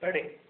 per day.